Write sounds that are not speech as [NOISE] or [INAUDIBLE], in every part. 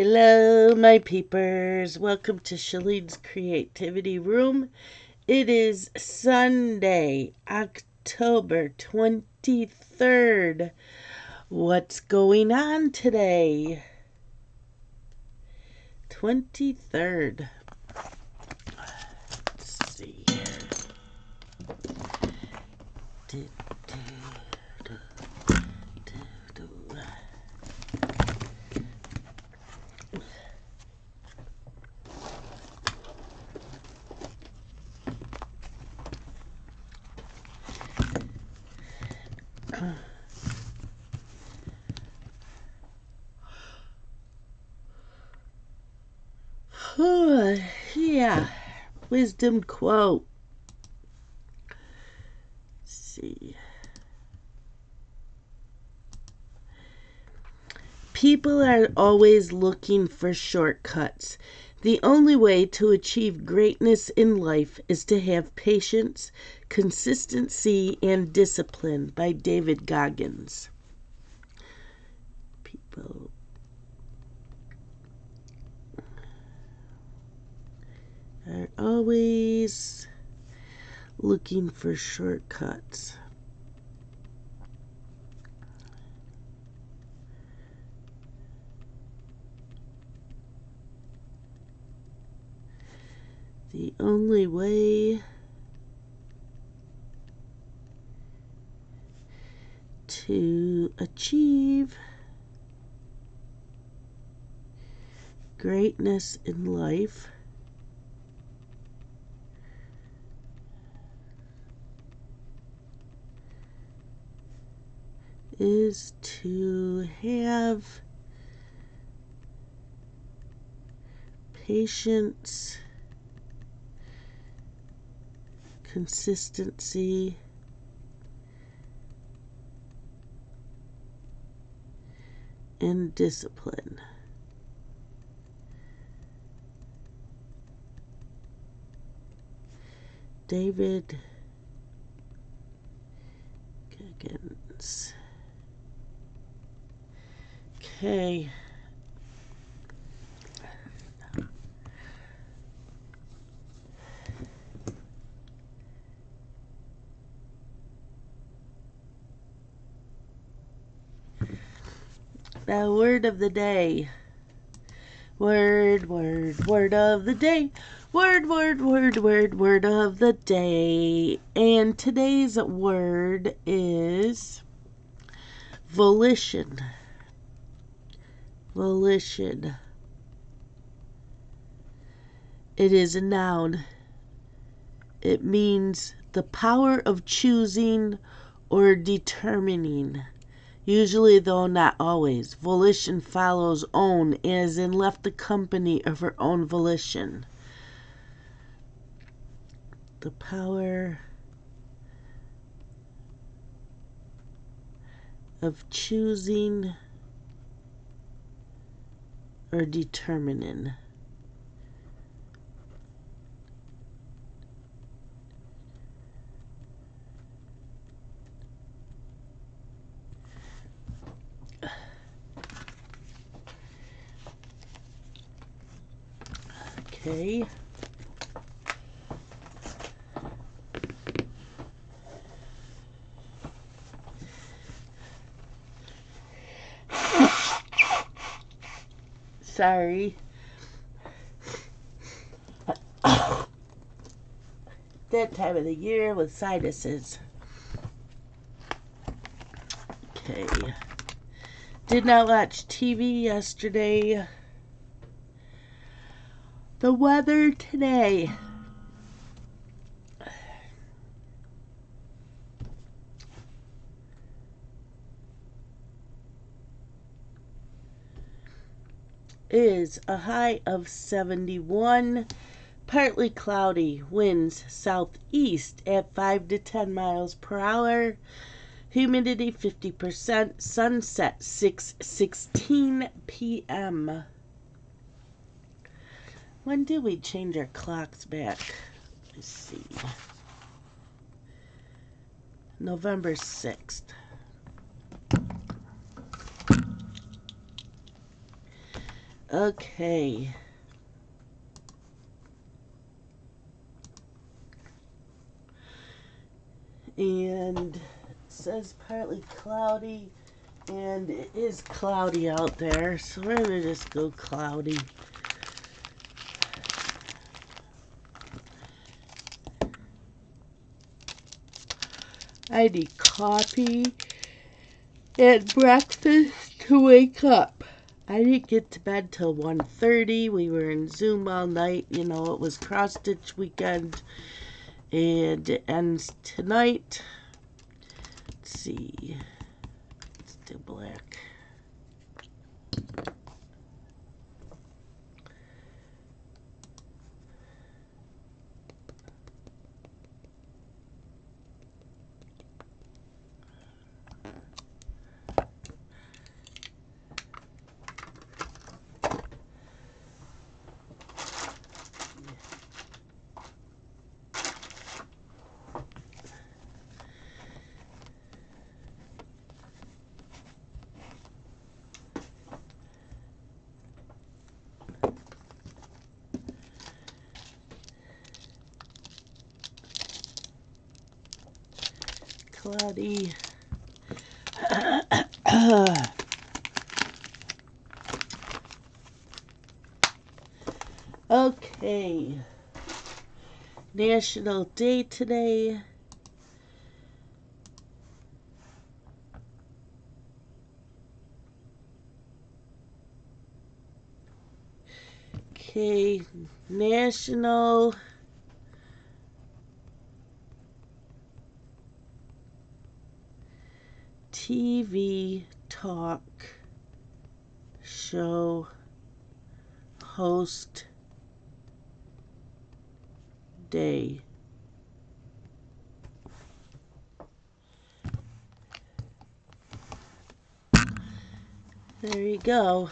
Hello, my peepers. Welcome to Shelleen's Creativity Room. It is Sunday, October 23rd. What's going on today? 23rd. Let's see. Do, do, do, do, do. yeah, wisdom quote. Let's see. People are always looking for shortcuts. The only way to achieve greatness in life is to have patience, consistency, and discipline by David Goggins. People are always looking for shortcuts. The only way to achieve greatness in life is to have patience, consistency, and discipline. David Goggins. Okay. The word of the day. Word, word, word of the day. Word, word, word, word, word of the day. And today's word is volition. Volition. It is a noun. It means the power of choosing or determining. Usually, though not always, volition follows own, as in left the company of her own volition. The power of choosing or determining. Okay. Sorry. That time of the year with sinuses. Okay. Did not watch TV yesterday. The weather today. is a high of 71, partly cloudy, winds southeast at 5 to 10 miles per hour, humidity 50%, sunset 6:16 p.m. When do we change our clocks back? Let's see. November 6th. Okay. And says partly cloudy, and it is cloudy out there, so we're gonna just go cloudy. I need coffee and breakfast to wake up. I didn't get to bed till 1.30. We were in Zoom all night. You know, it was cross stitch weekend. And it ends tonight. Let's see. Let's do black. Cloudy. okay. National Day today. Okay, National TV talk show host day. There you go.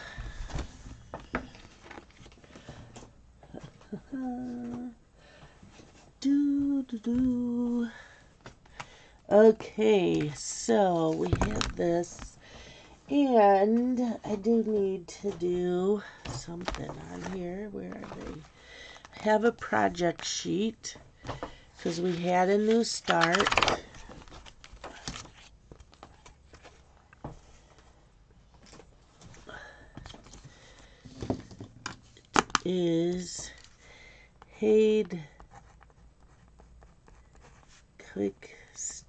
[LAUGHS] do do do. Okay, so we have this, and I do need to do something on here. Where are they? I have a project sheet because we had a new start. It is HAED Quick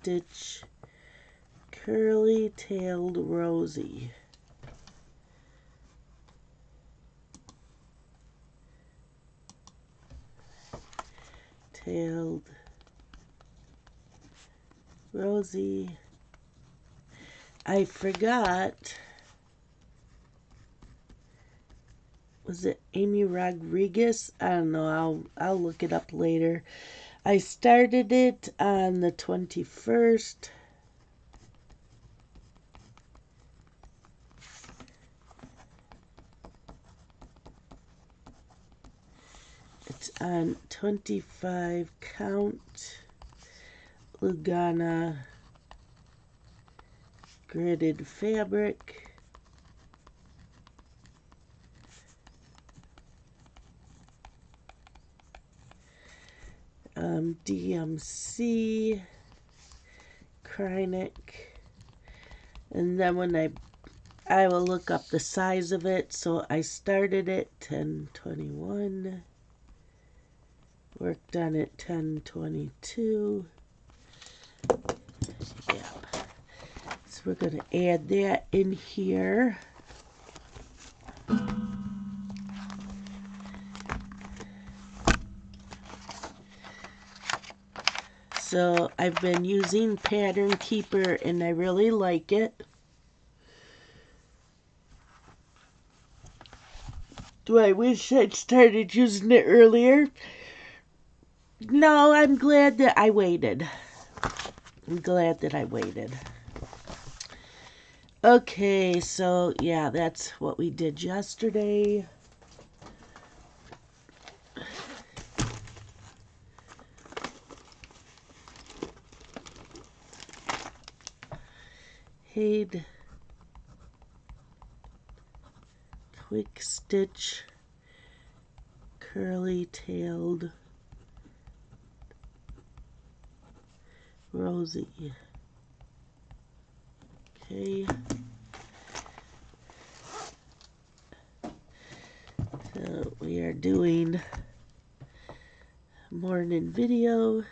Stitch Curly Tailed Rosie. Tailed Rosie. I forgot. Was it Amy Rodriguez? I don't know. I'll I'll look it up later. I started it on the 21st. It's on 25 count Lugana gridded fabric. Um, DMC, Kreinik, and then when I I will look up the size of it. So I started it 1021, worked on it 1022. Yep. So we're going to add that in here. So I've been using Pattern Keeper and I really like it. Do I wish I'd started using it earlier? No, I'm glad that I waited. I'm glad that I waited. Okay, so yeah, that's what we did yesterday. Quick stitch curly tailed Rosie. Okay. So we are doing morning video.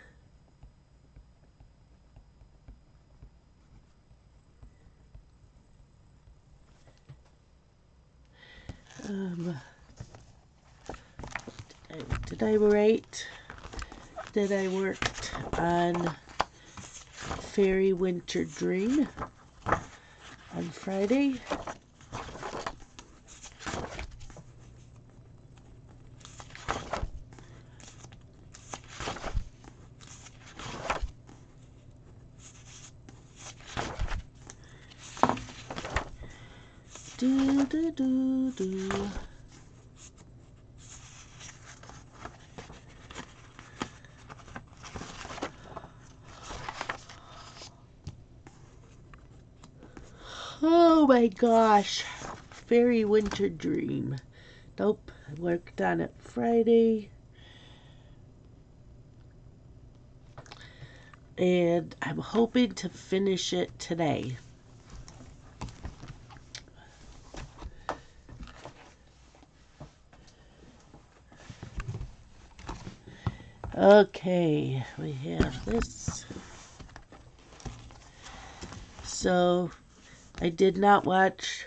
Um, I write that I worked on Fairy Winter Dream on Friday? Do do do do. Oh my gosh. Fairy Winter Dream. Nope, I worked on it Friday. And I'm hoping to finish it today. Okay, we have this. So, I did not watch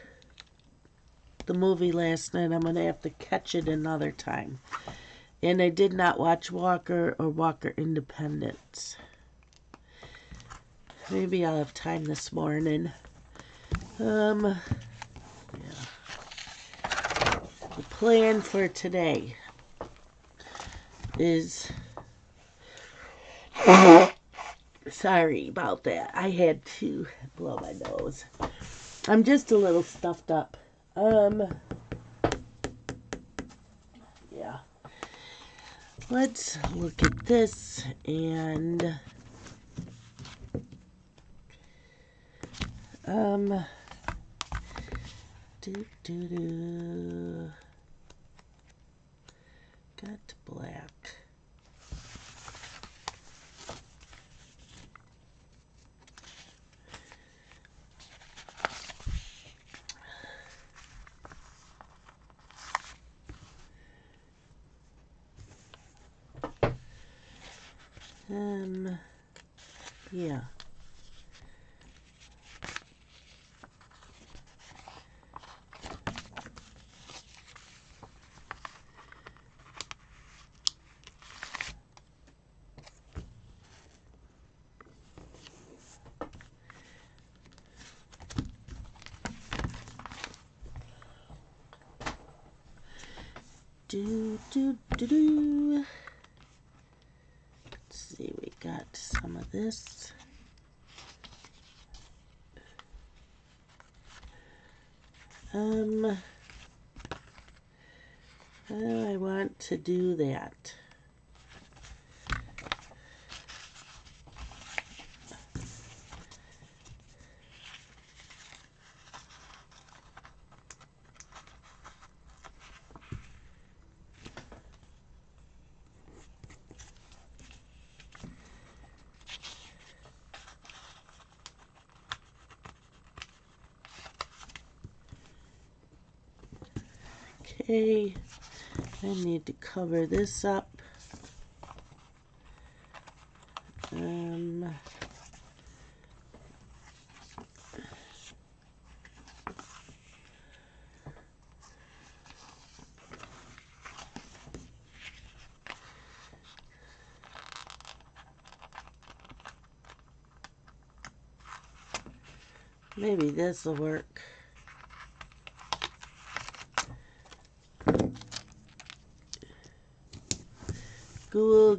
the movie last night. I'm going to have to catch it another time. And I did not watch Walker or Walker Independence. Maybe I'll have time this morning. Um, yeah. The plan for today is [COUGHS] Sorry about that. I had to blow my nose. I'm just a little stuffed up. Um, yeah. Let's look at this and, um, do, do, do. Got black. Um, yeah. Do, do, do, do. Let's see, we got some of this. Um, I want to do that. Okay, I need to cover this up. Um, maybe this will work.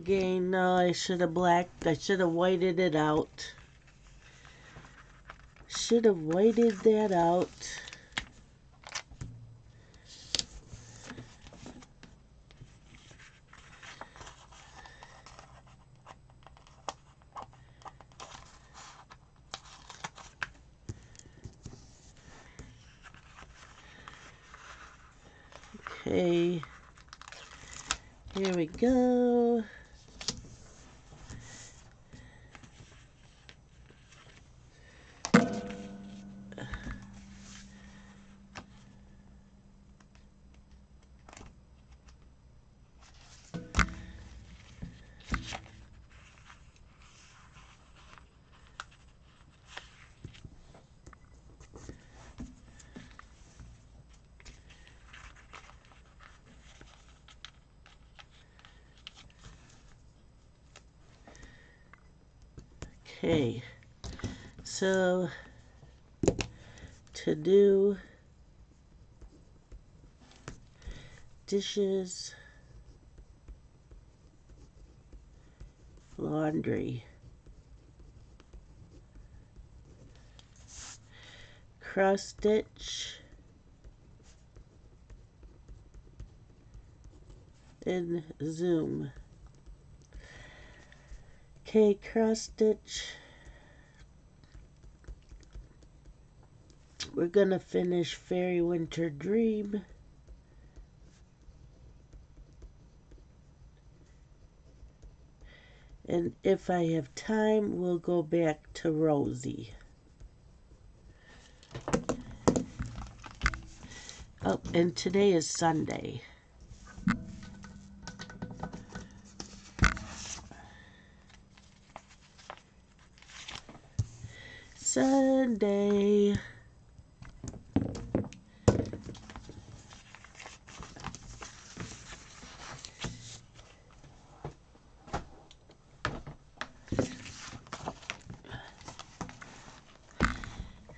Gain. No, I should have blacked. I should have whited it out. Should have whited that out. Okay. Here we go. Okay, so to do dishes, laundry, cross stitch, and zoom. Okay, cross stitch. We're gonna finish Fairy Winter Dream. And if I have time, we'll go back to Rosie. Oh, and today is Sunday. Sunday.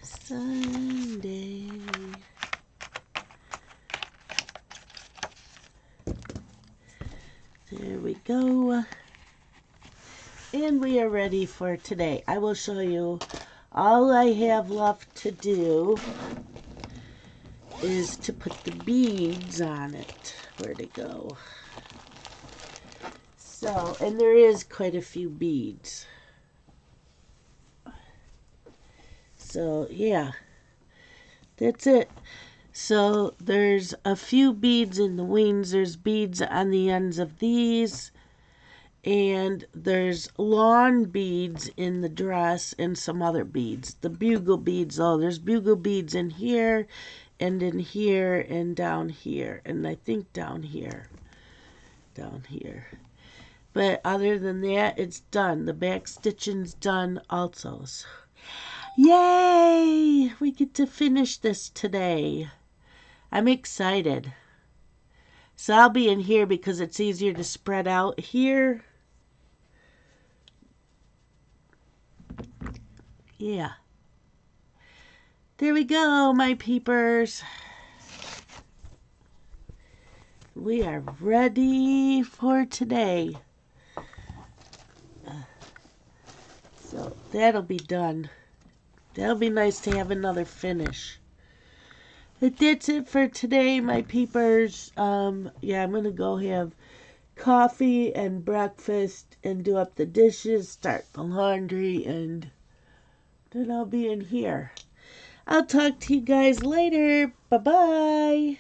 Sunday. There we go. And we are ready for today. I will show you all I have left to do is to put the beads on it. Where to go? So, and there is quite a few beads. So, yeah. That's it. So, there's a few beads in the wings. There's beads on the ends of these and there's lawn beads in the dress and some other beads. The bugle beads, oh, there's bugle beads in here and in here and down here. And I think down here. Down here. But other than that, it's done. The back stitching's done also. So, yay! We get to finish this today. I'm excited. So I'll be in here because it's easier to spread out here yeah. There we go, my peepers. We are ready for today. So that'll be done. That'll be nice to have another finish. But that's it for today, my peepers. Um, yeah, I'm going to go have coffee and breakfast and do up the dishes, start the laundry, and then I'll be in here. I'll talk to you guys later. Bye bye.